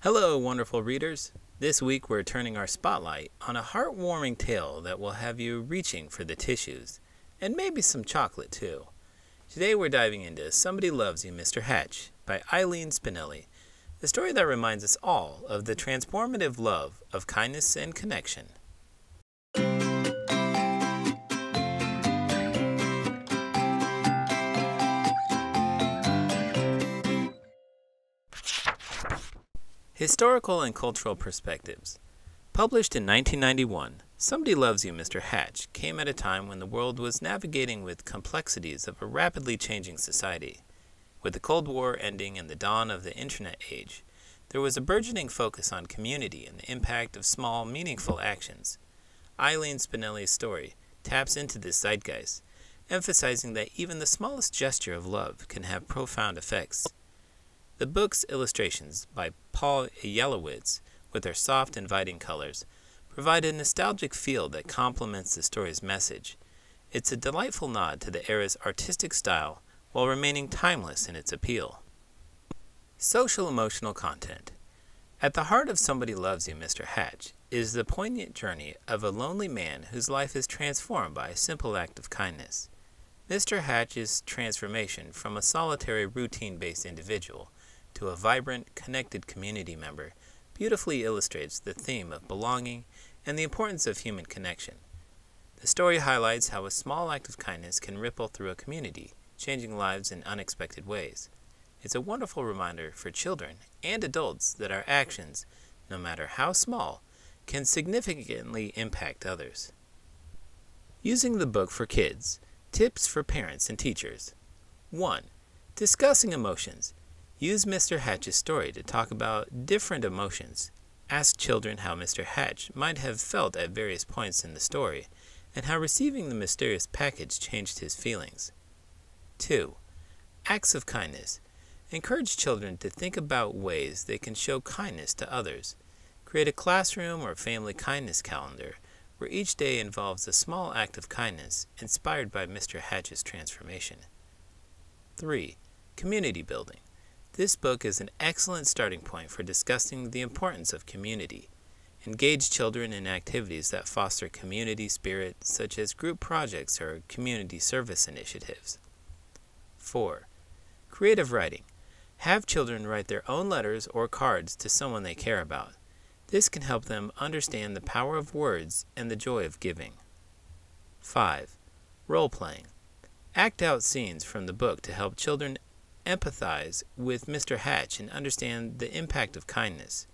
Hello, wonderful readers. This week we're turning our spotlight on a heartwarming tale that will have you reaching for the tissues, and maybe some chocolate too. Today we're diving into Somebody Loves You, Mr. Hatch by Eileen Spinelli, a story that reminds us all of the transformative love of kindness and connection. Historical and Cultural Perspectives. Published in 1991, Somebody Loves You, Mr. Hatch came at a time when the world was navigating with complexities of a rapidly changing society. With the Cold War ending and the dawn of the Internet age, there was a burgeoning focus on community and the impact of small, meaningful actions. Eileen Spinelli's story taps into this zeitgeist, emphasizing that even the smallest gesture of love can have profound effects. The book's illustrations by Paul Yalowitz, with their soft, inviting colors, provide a nostalgic feel that complements the story's message. It's a delightful nod to the era's artistic style while remaining timeless in its appeal. Social emotional content. At the heart of Somebody Loves You, Mr. Hatch, is the poignant journey of a lonely man whose life is transformed by a simple act of kindness. Mr. Hatch's transformation from a solitary, routine based individual to a vibrant, connected community member beautifully illustrates the theme of belonging and the importance of human connection. The story highlights how a small act of kindness can ripple through a community, changing lives in unexpected ways. It's a wonderful reminder for children and adults that our actions, no matter how small, can significantly impact others. Using the book for kids, tips for parents and teachers. 1. Discussing emotions. Use Mr. Hatch's story to talk about different emotions. Ask children how Mr. Hatch might have felt at various points in the story and how receiving the mysterious package changed his feelings. 2. Acts of kindness. Encourage children to think about ways they can show kindness to others. Create a classroom or family kindness calendar where each day involves a small act of kindness inspired by Mr. Hatch's transformation. 3. Community building. This book is an excellent starting point for discussing the importance of community. Engage children in activities that foster community spirit, such as group projects or community service initiatives. 4. Creative writing. Have children write their own letters or cards to someone they care about. This can help them understand the power of words and the joy of giving. 5. Role playing. Act out scenes from the book to help children empathize with Mr. Hatch and understand the impact of kindness.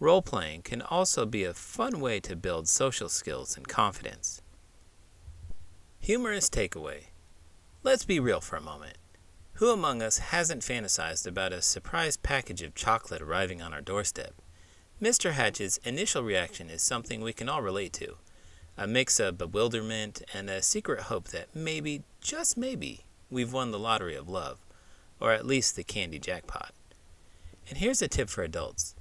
Role playing can also be a fun way to build social skills and confidence. Humorous takeaway. Let's be real for a moment. Who among us hasn't fantasized about a surprise package of chocolate arriving on our doorstep? Mr. Hatch's initial reaction is something we can all relate to a mix of bewilderment and a secret hope that maybe, just maybe, we've won the lottery of love or at least the candy jackpot. And here's a tip for adults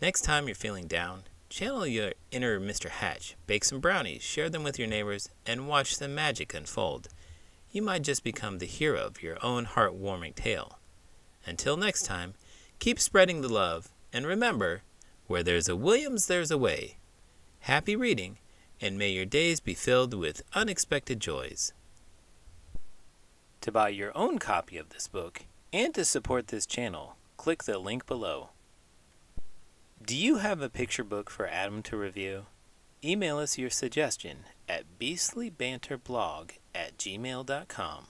next time you're feeling down, channel your inner Mr. Hatch, bake some brownies, share them with your neighbors, and watch the magic unfold. You might just become the hero of your own heartwarming tale. Until next time, keep spreading the love, and remember where there's a Williams, there's a way. Happy reading, and may your days be filled with unexpected joys. To buy your own copy of this book, and to support this channel, click the link below. Do you have a picture book for Adam to review? Email us your suggestion at beastlybanterblog at gmail.com.